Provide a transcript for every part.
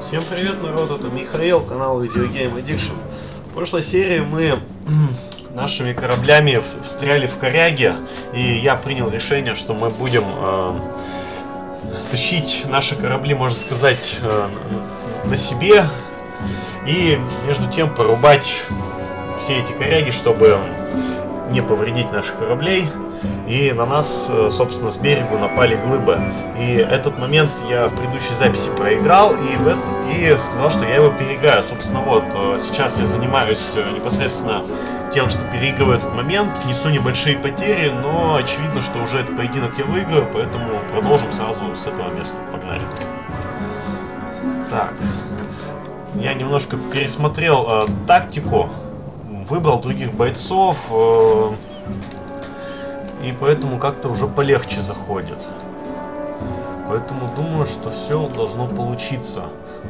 Всем привет, народ, это Михаил, канал Video Game Addiction. В прошлой серии мы нашими кораблями встряли в коряге, и я принял решение, что мы будем э, тащить наши корабли, можно сказать, э, на себе, и между тем порубать все эти коряги, чтобы не повредить наших кораблей и на нас, э, собственно, с берегу напали глыбы. И этот момент я в предыдущей записи проиграл и, в это, и сказал, что я его переиграю. Собственно, вот, э, сейчас я занимаюсь э, непосредственно тем, что переигрываю этот момент, несу небольшие потери, но очевидно, что уже этот поединок я выиграю, поэтому продолжим сразу с этого места. Погнали. Так. Я немножко пересмотрел э, тактику, выбрал других бойцов, э, и поэтому как-то уже полегче заходит. Поэтому думаю, что все должно получиться.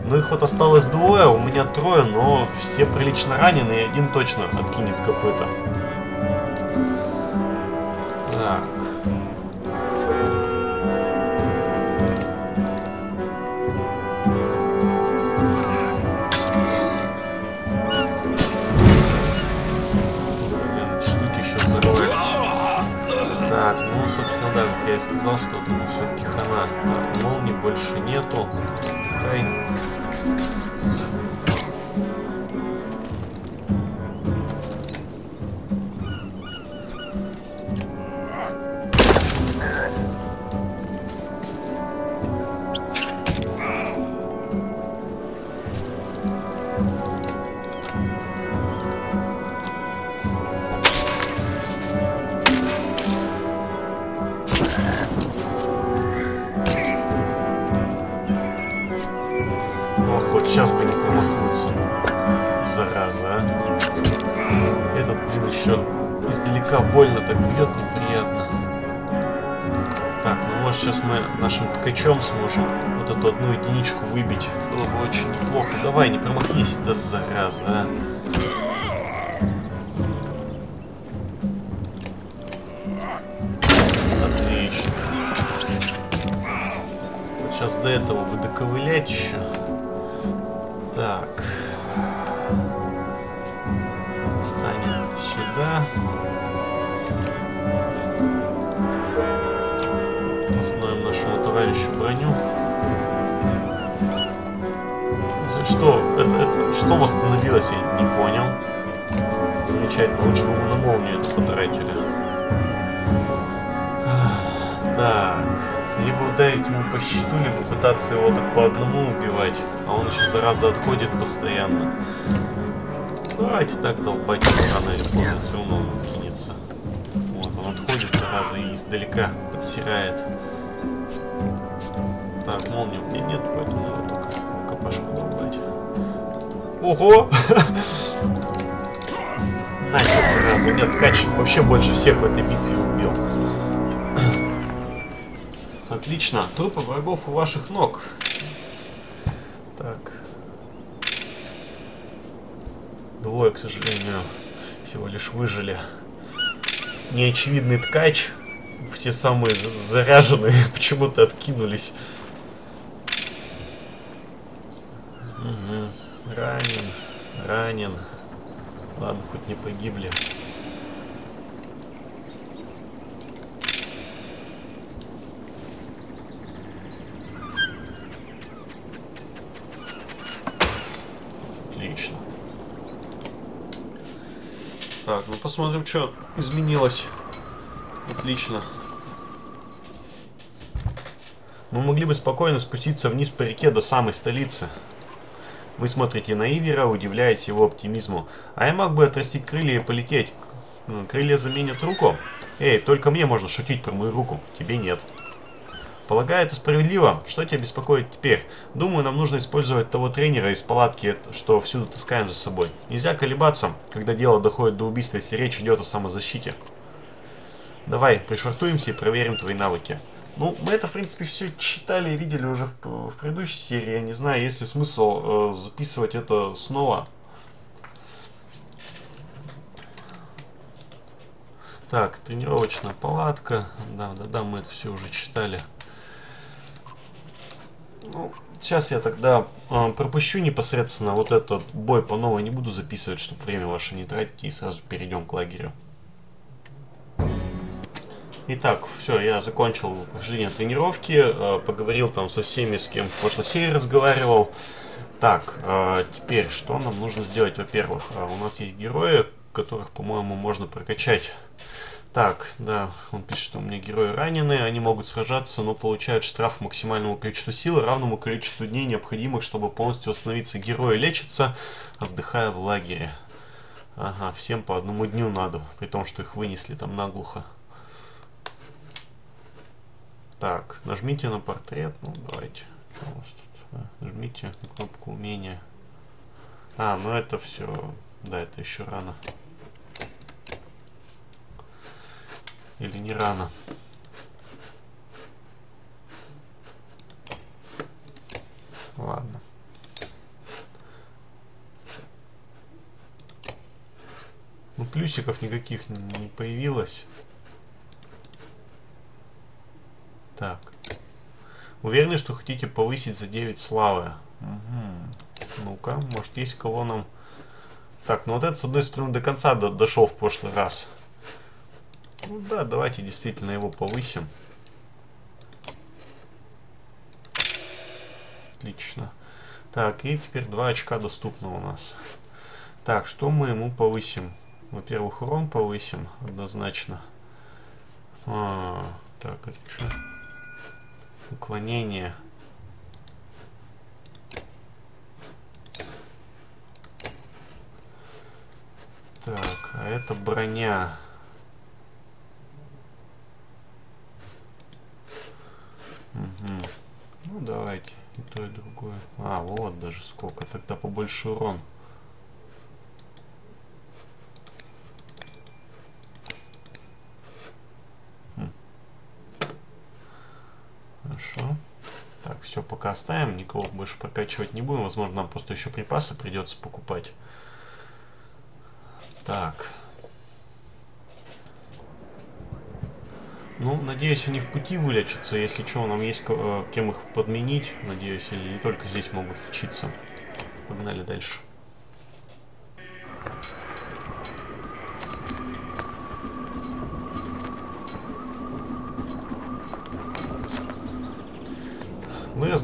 Ну их вот осталось двое, у меня трое, но все прилично ранены, и один точно откинет копыта. Собственно, да, как я и сказал, что думаю, все-таки хана. Так, молнии больше нету. Отдыхай. Может сейчас мы нашим ткачом сможем вот эту одну единичку выбить. Было бы очень неплохо. Давай, не промахнись, да зараза, а. Отлично. Вот сейчас до этого бы доковылять еще. Так. Встанем сюда. Нашему товарищу броню. Что? Это, это, что восстановилось, я не понял. Замечательно. Лучше бы мы на молнию это потратили. Так. Либо ударить ему по щиту, либо пытаться его так по одному убивать. А он еще, зараза, отходит постоянно. Давайте так долбать рано или поздно, все равно он кинется. Вот, он отходит, зараза, и издалека подсирает. Так, молнии у меня нет, поэтому надо только в капашку долбать. Ого! Нахер сразу. Нет, Кач вообще больше всех в этой битве убил. Отлично. Трупы врагов у ваших ног. Так. Двое, к сожалению, всего лишь выжили. Неочевидный ткач. Все самые заряженные почему-то откинулись. Угу. Ранен. Ранен. Ладно, хоть не погибли. Так, ну посмотрим, что изменилось. Отлично. Мы могли бы спокойно спуститься вниз по реке до самой столицы. Вы смотрите на Ивера, удивляясь его оптимизму. А я мог бы отрастить крылья и полететь. Крылья заменят руку? Эй, только мне можно шутить про мою руку. Тебе нет. Полагаю, это справедливо. Что тебя беспокоит теперь? Думаю, нам нужно использовать того тренера из палатки, что всюду таскаем за собой. Нельзя колебаться, когда дело доходит до убийства, если речь идет о самозащите. Давай, пришвартуемся и проверим твои навыки. Ну, мы это, в принципе, все читали и видели уже в, в предыдущей серии. Я не знаю, есть ли смысл э, записывать это снова. Так, тренировочная палатка. Да, да, да, мы это все уже читали. Ну, сейчас я тогда э, пропущу непосредственно вот этот бой по новой, не буду записывать, чтобы время ваше не тратить, и сразу перейдем к лагерю. Итак, все, я закончил прохождение тренировки, э, поговорил там со всеми, с кем в прошлой серии разговаривал. Так, э, теперь что нам нужно сделать? Во-первых, э, у нас есть герои, которых, по-моему, можно прокачать. Так, да, он пишет, что у меня герои ранены, они могут сражаться, но получают штраф максимальному количеству силы, равному количеству дней, необходимых, чтобы полностью восстановиться. Герои лечатся, отдыхая в лагере. Ага, всем по одному дню надо, при том, что их вынесли там наглухо. Так, нажмите на портрет, ну давайте, что у нас тут? Нажмите на кнопку умения. А, ну это все. Да, это еще рано. Или не рано. Ладно. Ну, плюсиков никаких не появилось. Так. Уверены, что хотите повысить за 9 славы? Угу. Ну-ка, может есть кого нам... Так, ну вот это с одной стороны до конца до дошел в прошлый раз. Ну да, давайте действительно его повысим. Отлично. Так, и теперь 2 очка доступно у нас. Так, что мы ему повысим? Во-первых, урон повысим однозначно. А, так, это что? Уклонение. Так, а это броня. Угу. Ну давайте и то и другое. А, вот даже сколько. Тогда побольше урон. Хорошо. Так, все пока оставим, никого больше прокачивать не будем. Возможно, нам просто еще припасы придется покупать. Так. Ну, надеюсь, они в пути вылечатся. Если что, нам есть э, кем их подменить. Надеюсь, они не только здесь могут лечиться. Погнали дальше.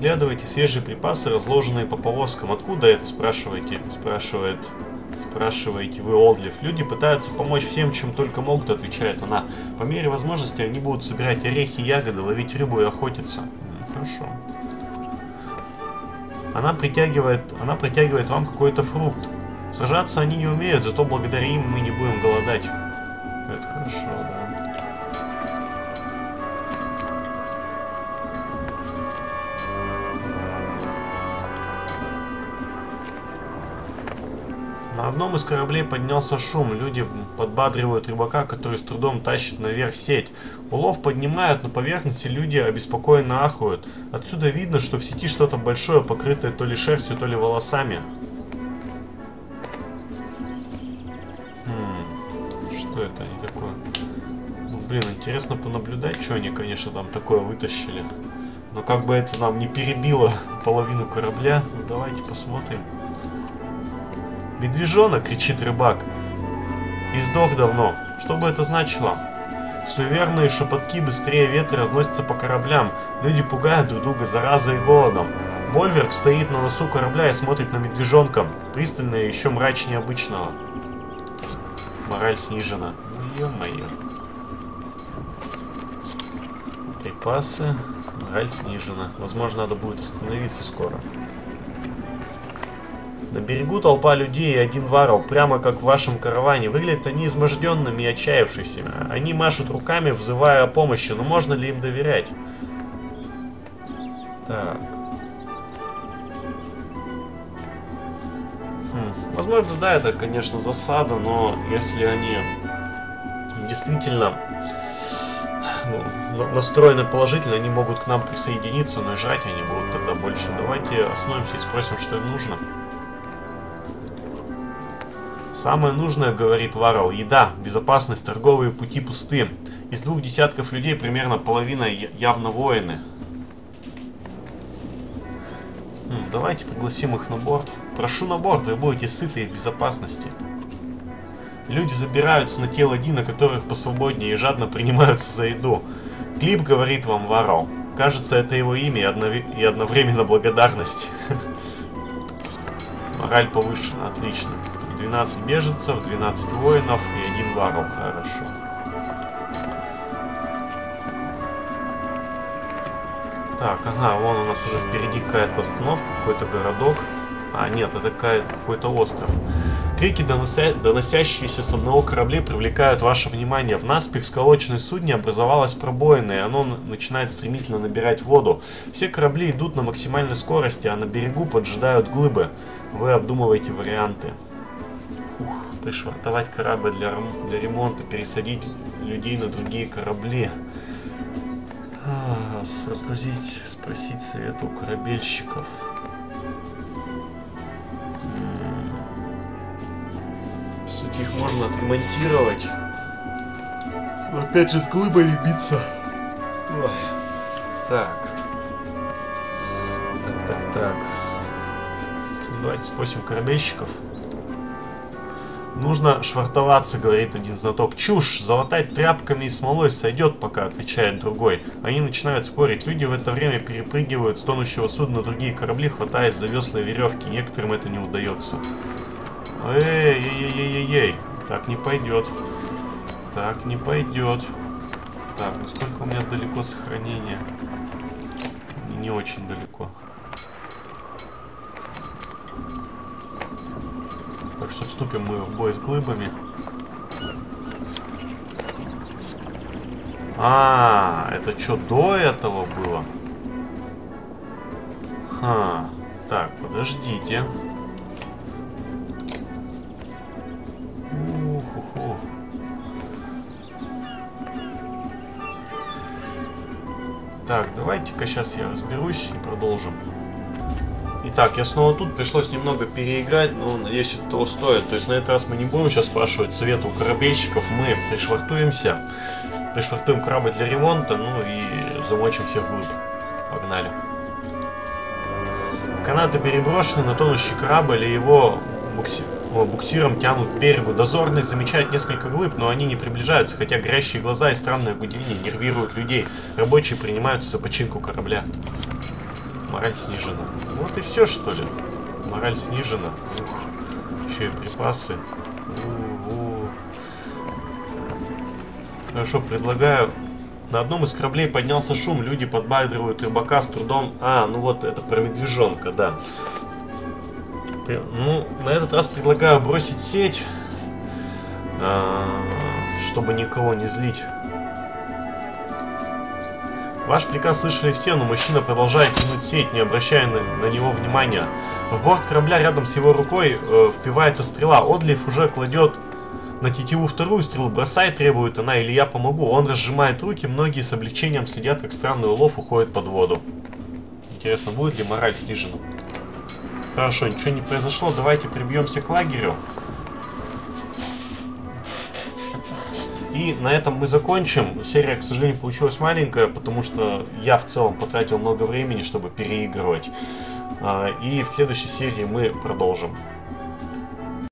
Разглядываете свежие припасы, разложенные по повозкам. Откуда это, спрашиваете? Спрашивает Спрашиваете вы, Олдлиф. Люди пытаются помочь всем, чем только могут, отвечает она. По мере возможности они будут собирать орехи, ягоды, ловить рыбу и охотиться. Хорошо. Она притягивает, она притягивает вам какой-то фрукт. Сражаться они не умеют, зато благодаря им мы не будем голодать. Это хорошо, На одном из кораблей поднялся шум. Люди подбадривают рыбака, который с трудом тащит наверх сеть. Улов поднимают на поверхности, люди обеспокоенно ахают. Отсюда видно, что в сети что-то большое, покрытое то ли шерстью, то ли волосами. Хм, что это они такое? Ну, блин, интересно понаблюдать, что они, конечно, там такое вытащили. Но как бы это нам не перебило половину корабля, ну давайте посмотрим. «Медвежонок!» — кричит рыбак. «И сдох давно. Что бы это значило?» Суеверные шепотки быстрее ветра разносятся по кораблям. Люди пугают друг друга заразой и голодом. Больверк стоит на носу корабля и смотрит на медвежонка. Пристально и еще мрачнее обычного. Мораль снижена. Ну, ё-моё. Припасы. Мораль снижена. Возможно, надо будет остановиться скоро. На берегу толпа людей и один варл, прямо как в вашем караване. Выглядят они изможденными и отчаявшимися. Они машут руками, взывая о помощи, но можно ли им доверять? Так. Хм. Возможно, да, это, конечно, засада, но если они действительно ну, настроены положительно, они могут к нам присоединиться, но и жрать они будут тогда больше. Давайте остановимся и спросим, что им нужно. Самое нужное, говорит Варрелл, еда, безопасность, торговые пути пусты. Из двух десятков людей примерно половина явно воины. давайте пригласим их на борт. Прошу на борт, вы будете сыты и в безопасности. Люди забираются на те ладьи, на которых посвободнее, и жадно принимаются за еду. Клип говорит вам Варал. Кажется, это его имя и одновременно благодарность. Мораль повышена, отлично. 12 беженцев, 12 воинов и один Варал, хорошо. Так, ага, вон у нас уже впереди какая-то остановка, какой-то городок. А, нет, это какой-то остров. Крики, донося... доносящиеся с одного корабля, привлекают ваше внимание. В наспех сколоченной судне образовалась пробоина, и оно начинает стремительно набирать воду. Все корабли идут на максимальной скорости, а на берегу поджидают глыбы. Вы обдумываете варианты. Пришвартовать корабль для, для ремонта, пересадить людей на другие корабли. А, разгрузить, спросить совет у корабельщиков. В сути, их можно отремонтировать. Но опять же с глыбами биться. Ой. Так. Так, так, так. Давайте спросим корабельщиков. Нужно швартоваться, говорит один знаток. Чушь, залатать тряпками и смолой сойдет пока, отвечает другой. Они начинают спорить. Люди в это время перепрыгивают с тонущего судна на другие корабли, хватаясь за весла и веревки. Некоторым это не удается. Эй, ей, ей, ей, ей. Так не пойдет. Так не пойдет. Так, ну у меня далеко сохранение? Не, не очень далеко. Что вступим мы в бой с глыбами. А, это что, до этого было? Ха, так, подождите. Так, давайте-ка сейчас я разберусь и продолжим. Итак, я снова тут, пришлось немного переиграть, но надеюсь, это того стоит. То есть на этот раз мы не будем сейчас спрашивать совета у корабельщиков, мы пришвартуемся, пришвартуем корабль для ремонта, ну и замочим всех глыб. Погнали. Канаты переброшены на тонущий корабль и его букси буксиром тянут к берегу. Дозорные замечают несколько глыб, но они не приближаются, хотя горящие глаза и странное гудение нервируют людей. Рабочие принимаются за починку корабля. Мораль снижена. Вот и все, что ли? Мораль снижена. Ух, еще и припасы. У -у -у. Хорошо, предлагаю... На одном из кораблей поднялся шум, люди подбадривают рыбака с трудом... А, ну вот это про медвежонка, да. Ну, на этот раз предлагаю бросить сеть, а, чтобы никого не злить. Ваш приказ слышали все, но мужчина продолжает тянуть сеть, не обращая на, на него внимания. В борт корабля рядом с его рукой э, впивается стрела. Одлив уже кладет на тетиву вторую стрелу. Бросай, требует она, или я помогу. Он разжимает руки, многие с облегчением следят, как странный улов уходит под воду. Интересно, будет ли мораль снижена? Хорошо, ничего не произошло. Давайте прибьемся к лагерю. И на этом мы закончим. Серия, к сожалению, получилась маленькая, потому что я в целом потратил много времени, чтобы переигрывать. А, и в следующей серии мы продолжим.